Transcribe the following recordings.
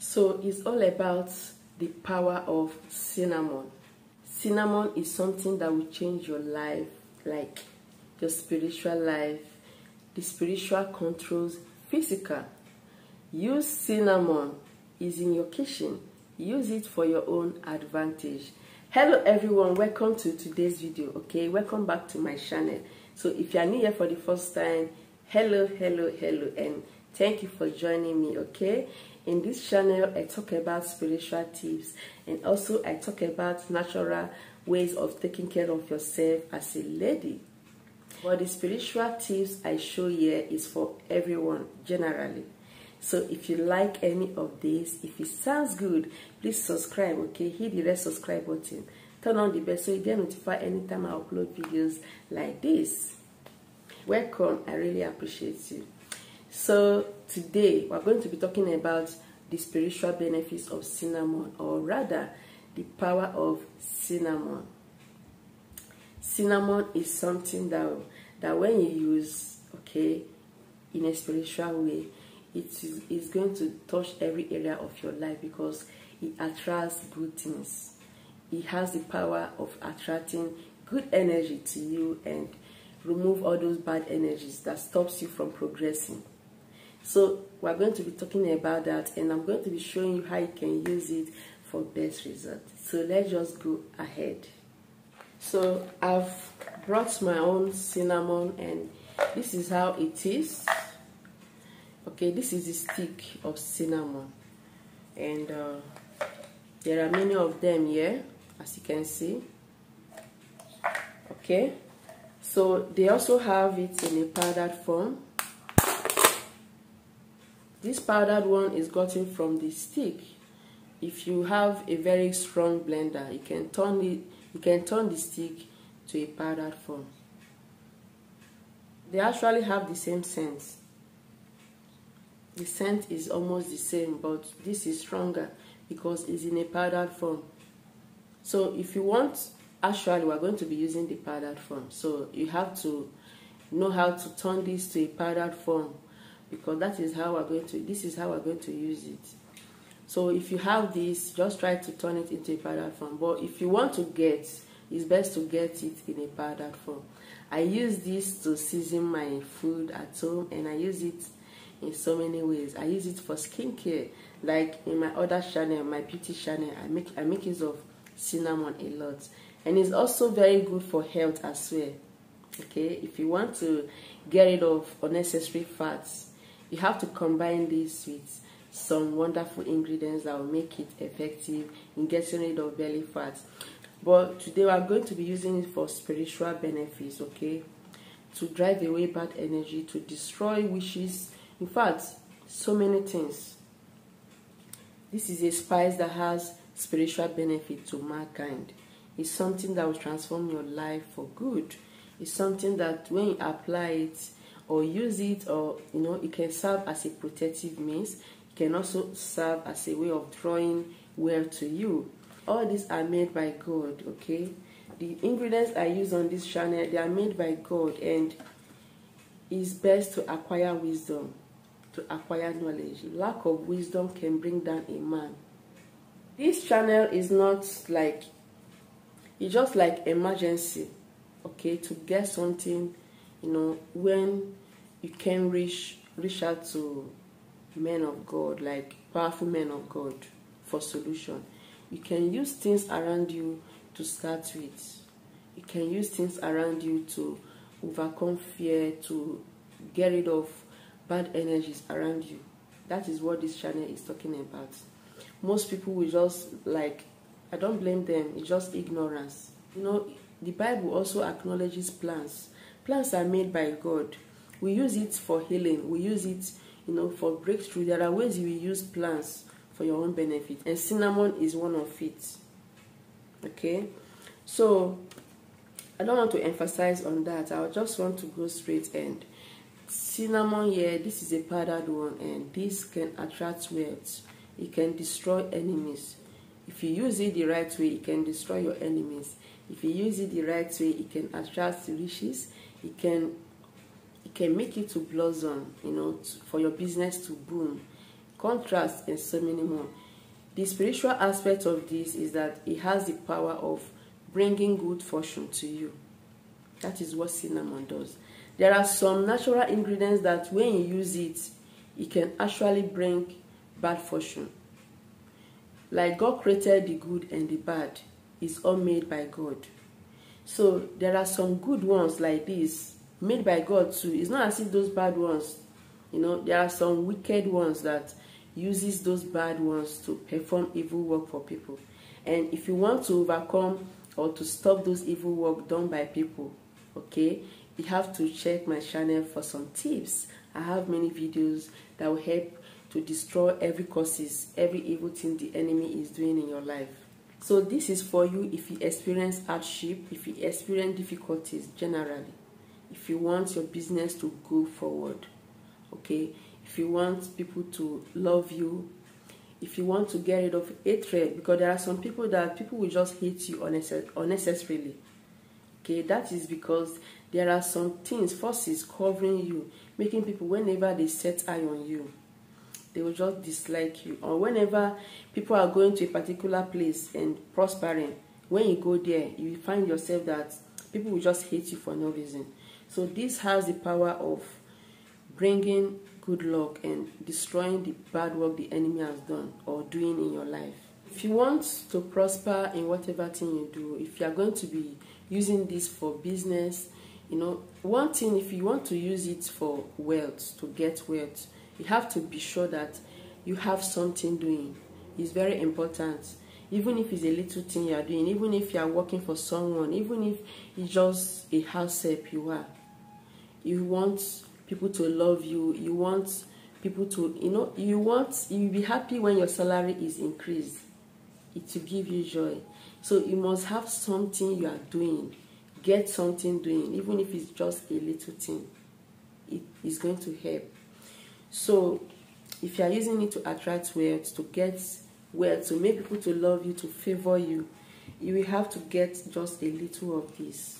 So it's all about the power of cinnamon. Cinnamon is something that will change your life, like your spiritual life. The spiritual controls physical. Use cinnamon is in your kitchen. Use it for your own advantage. Hello everyone, welcome to today's video. Okay, welcome back to my channel. So if you are new here for the first time, hello, hello, hello, and thank you for joining me. Okay, in this channel, I talk about spiritual tips and also I talk about natural ways of taking care of yourself as a lady. But the spiritual tips I show here is for everyone generally. So if you like any of this, if it sounds good, please subscribe, okay? Hit the red subscribe button. Turn on the bell so you get notified anytime I upload videos like this. Welcome, I really appreciate you. So today we're going to be talking about the spiritual benefits of cinnamon or rather the power of cinnamon. Cinnamon is something that that when you use okay in a spiritual way it is going to touch every area of your life because it attracts good things. It has the power of attracting good energy to you and remove all those bad energies that stops you from progressing. So we're going to be talking about that and I'm going to be showing you how you can use it for best results. So let's just go ahead. So I've brought my own cinnamon and this is how it is. Okay, this is a stick of cinnamon and uh, there are many of them here as you can see. Okay, so they also have it in a powdered form this powdered one is gotten from the stick. If you have a very strong blender, you can turn it you can turn the stick to a powdered form. They actually have the same scent. The scent is almost the same, but this is stronger because it's in a powdered form. So if you want, actually we're going to be using the powdered form. So you have to know how to turn this to a powdered form because that is how we're going to this is how we're going to use it. So if you have this just try to turn it into a powder form. But if you want to get it's best to get it in a powdered form. I use this to season my food at home and i use it in so many ways. I use it for skincare like in my other channel my beauty channel i make i make use of cinnamon a lot. And it's also very good for health as well okay? If you want to get rid of unnecessary fats you have to combine this with some wonderful ingredients that will make it effective in getting rid of belly fat. But today we are going to be using it for spiritual benefits okay? To drive away bad energy to destroy wishes. In fact so many things. This is a spice that has spiritual benefit to mankind. It's something that will transform your life for good. It's something that when you apply it or use it or you know it can serve as a protective means. It can also serve as a way of drawing wealth to you. All these are made by god okay? The ingredients i use on this channel they are made by god and it's best to acquire wisdom to acquire knowledge. Lack of wisdom can bring down a man. This channel is not like it's just like emergency okay to get something you know when you can reach reach out to men of god like powerful men of god for solution you can use things around you to start with. You can use things around you to overcome fear to get rid of bad energies around you. That is what this channel is talking about. Most people will just like i don't blame them it's just ignorance. You know the bible also acknowledges plants Plants are made by God. We use it for healing. We use it, you know, for breakthrough. There are ways you use plants for your own benefit. And cinnamon is one of it. Okay? So, I don't want to emphasize on that. I just want to go straight and cinnamon here, this is a powdered one and this can attract wealth. It can destroy enemies. If you use it the right way, it can destroy your enemies. If you use it the right way, it can attract riches it can it can make you to blossom you know to, for your business to boom contrast, and so many more. The spiritual aspect of this is that it has the power of bringing good fortune to you. That is what cinnamon does. There are some natural ingredients that when you use it, it can actually bring bad fortune. Like God created the good and the bad, it's all made by God. So there are some good ones like this, made by God too. It's not as if those bad ones, you know, there are some wicked ones that uses those bad ones to perform evil work for people. And if you want to overcome or to stop those evil work done by people, okay, you have to check my channel for some tips. I have many videos that will help to destroy every causes, every evil thing the enemy is doing in your life. So this is for you if you experience hardship, if you experience difficulties generally, if you want your business to go forward, okay, if you want people to love you, if you want to get rid of hatred, because there are some people that people will just hate you unnecessarily. Okay, that is because there are some things, forces covering you, making people whenever they set eye on you, they will just dislike you. Or whenever people are going to a particular place and prospering, when you go there, you find yourself that people will just hate you for no reason. So this has the power of bringing good luck and destroying the bad work the enemy has done or doing in your life. If you want to prosper in whatever thing you do, if you are going to be using this for business, you know, one thing if you want to use it for wealth, to get wealth, you have to be sure that you have something doing. It's very important. Even if it's a little thing you are doing, even if you are working for someone, even if it's just a house help you are, you want people to love you. You want people to, you know, you want, you'll be happy when your salary is increased. It will give you joy. So you must have something you are doing. Get something doing, even if it's just a little thing. It is going to help. So if you are using it to attract wealth, to get wealth, to make people to love you, to favor you, you will have to get just a little of this.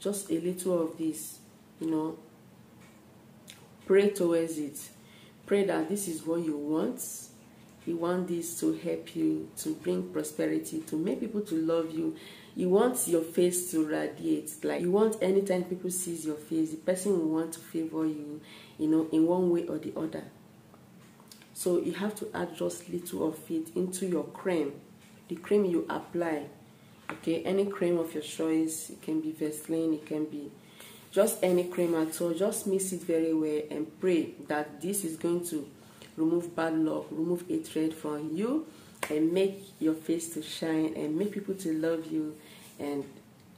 Just a little of this, you know. Pray towards it. Pray that this is what you want. You want this to help you, to bring prosperity, to make people to love you. You want your face to radiate. Like you want anytime people sees your face, the person will want to favor you, you know, in one way or the other. So you have to add just little of it into your cream. The cream you apply. Okay, any cream of your choice. It can be Vaseline, it can be just any cream at all. Just mix it very well and pray that this is going to remove bad luck, remove hatred from you and make your face to shine and make people to love you and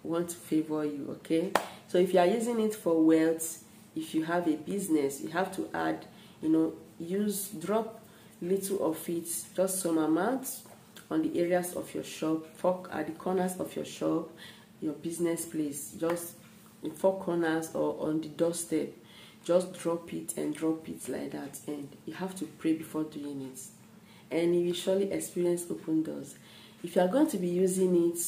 want to favor you, okay? So if you are using it for wealth, if you have a business, you have to add, you know, use, drop little of it, just some amount on the areas of your shop, at the corners of your shop, your business place, just in four corners or on the doorstep. Just drop it and drop it like that, and you have to pray before doing it. And you surely experience open doors. If you are going to be using it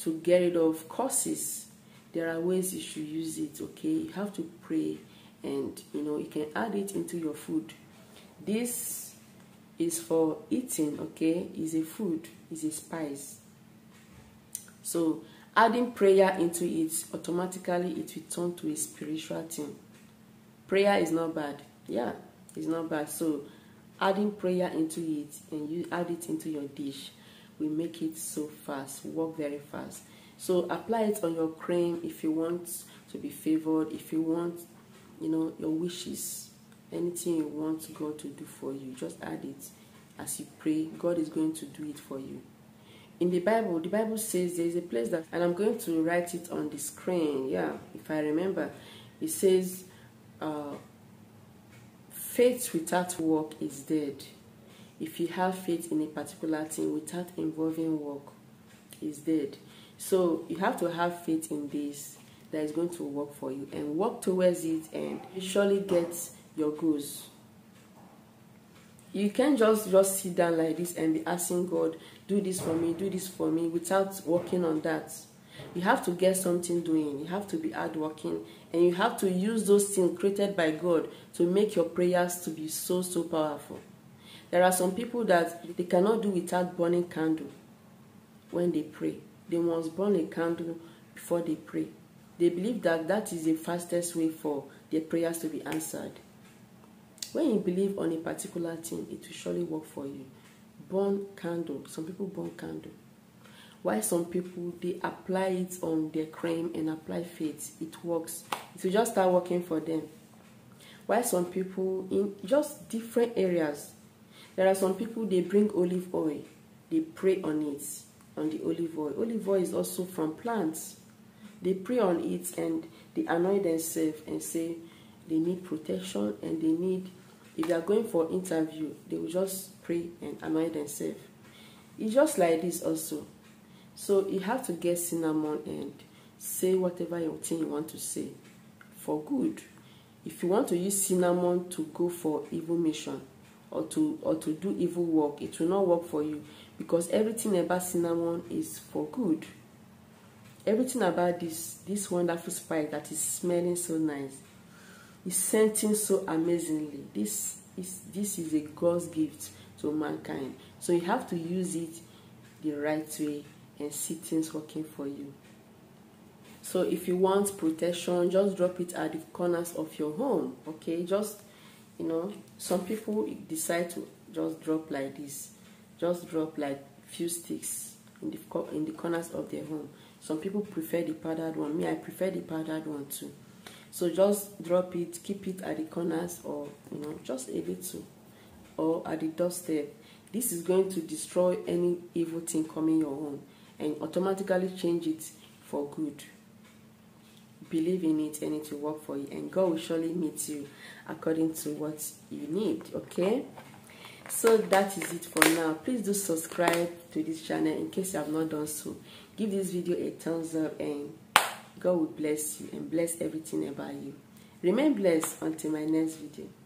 to get rid of curses, there are ways you should use it, okay? You have to pray and you know you can add it into your food. This is for eating, okay? Is a food, is a spice. So adding prayer into it automatically it will turn to a spiritual thing. Prayer is not bad. Yeah, it's not bad. So adding prayer into it and you add it into your dish will make it so fast, work very fast. So apply it on your cream if you want to be favored, if you want, you know, your wishes, anything you want God to do for you, just add it as you pray. God is going to do it for you. In the Bible, the Bible says there is a place that, and I'm going to write it on the screen. Yeah, if I remember, it says, uh, faith without work is dead. If you have faith in a particular thing without involving work, is dead. So you have to have faith in this that is going to work for you and work towards it and surely get your goals. You can't just just sit down like this and be asking God, do this for me, do this for me, without working on that. You have to get something doing. You have to be hardworking, and you have to use those things created by God to make your prayers to be so so powerful. There are some people that they cannot do without burning candle when they pray. They must burn a candle before they pray. They believe that that is the fastest way for their prayers to be answered. When you believe on a particular thing, it will surely work for you. Burn candle. Some people burn candle. Why some people they apply it on their cream and apply faith, it works. It will just start working for them. Why some people in just different areas, there are some people they bring olive oil, they pray on it, on the olive oil. Olive oil is also from plants. They pray on it and they anoint themselves and say they need protection and they need if they are going for interview, they will just pray and anoint themselves. It's just like this also. So you have to get cinnamon and say whatever you think you want to say for good. If you want to use cinnamon to go for evil mission or to or to do evil work, it will not work for you because everything about cinnamon is for good. Everything about this this wonderful spice that is smelling so nice is scenting so amazingly. This is this is a God's gift to mankind. So you have to use it the right way and see things working for you. So if you want protection, just drop it at the corners of your home. Okay, just you know, some people decide to just drop like this, just drop like few sticks in the in the corners of their home. Some people prefer the powdered one. Me, I prefer the powdered one too. So just drop it, keep it at the corners or, you know, just a little or at the doorstep. This is going to destroy any evil thing coming your home and automatically change it for good. Believe in it and it will work for you and God will surely meet you according to what you need, okay? So that is it for now. Please do subscribe to this channel in case you have not done so. Give this video a thumbs up and God will bless you and bless everything about you. Remain blessed until my next video.